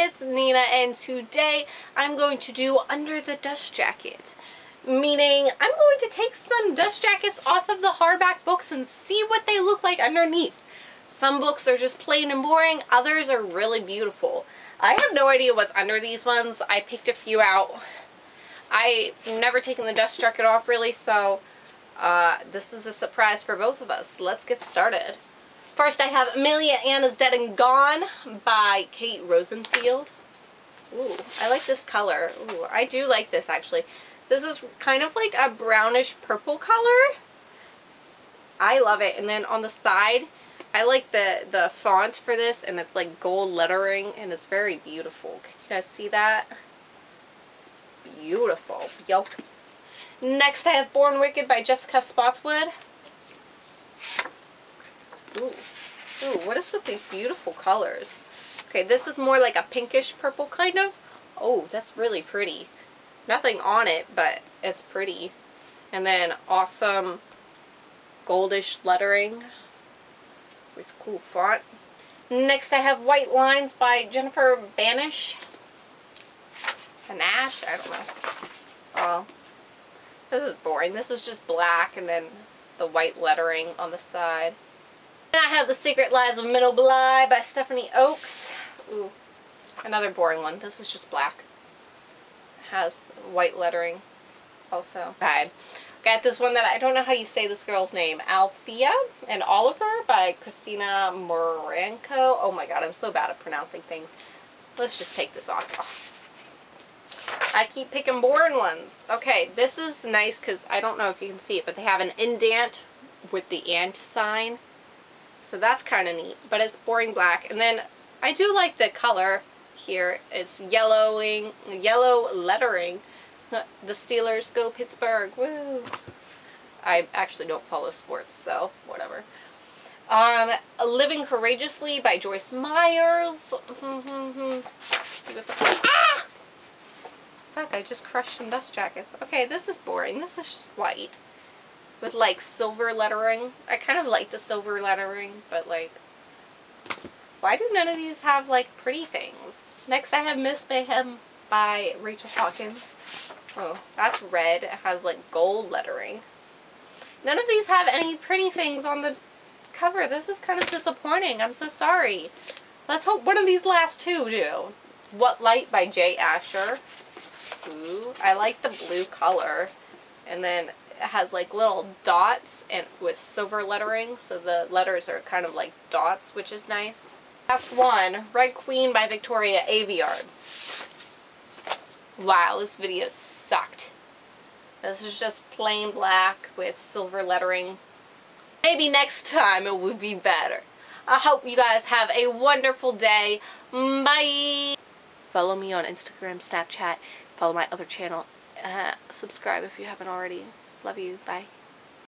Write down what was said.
it's Nina and today I'm going to do Under the Dust Jacket. Meaning I'm going to take some dust jackets off of the hardback books and see what they look like underneath. Some books are just plain and boring, others are really beautiful. I have no idea what's under these ones. I picked a few out. I've never taken the dust jacket off really, so uh, this is a surprise for both of us. Let's get started. First I have Amelia Anna's Dead and Gone by Kate Rosenfield. Ooh, I like this color. Ooh, I do like this actually. This is kind of like a brownish purple color. I love it. And then on the side, I like the, the font for this and it's like gold lettering and it's very beautiful. Can you guys see that? Beautiful. Beautiful. Next I have Born Wicked by Jessica Spotswood. Ooh. Ooh, what is with these beautiful colors? Okay, this is more like a pinkish purple kind of. Oh, that's really pretty. Nothing on it, but it's pretty. And then awesome goldish lettering with cool font. Next I have White Lines by Jennifer Banash. Panache? I don't know. Oh, this is boring. This is just black and then the white lettering on the side. And I have The Sacred Lies of Minnow Bly by Stephanie Oakes. Ooh, another boring one. This is just black. It has white lettering also. Okay. Got this one that I don't know how you say this girl's name. Althea and Oliver by Christina Moranco. Oh my god, I'm so bad at pronouncing things. Let's just take this off. Oh. I keep picking boring ones. Okay, this is nice because I don't know if you can see it, but they have an indent with the ant sign. So that's kind of neat, but it's boring black. And then I do like the color here. It's yellowing, yellow lettering. The Steelers go Pittsburgh. Woo! I actually don't follow sports, so whatever. Um, Living Courageously by Joyce Myers. See what's up. Ah! Fuck, I just crushed some dust jackets. Okay, this is boring. This is just white with like silver lettering. I kind of like the silver lettering, but like, why do none of these have like pretty things? Next I have Miss Mayhem by Rachel Hawkins. Oh, that's red. It has like gold lettering. None of these have any pretty things on the cover. This is kind of disappointing. I'm so sorry. Let's hope one of these last two do. What Light by Jay Asher. Ooh, I like the blue color. And then has like little dots and with silver lettering so the letters are kind of like dots which is nice. Last one, Red Queen by Victoria Aveyard. Wow, this video sucked. This is just plain black with silver lettering. Maybe next time it will be better. I hope you guys have a wonderful day. Bye! Follow me on Instagram, Snapchat, follow my other channel, uh, subscribe if you haven't already. Love you. Bye.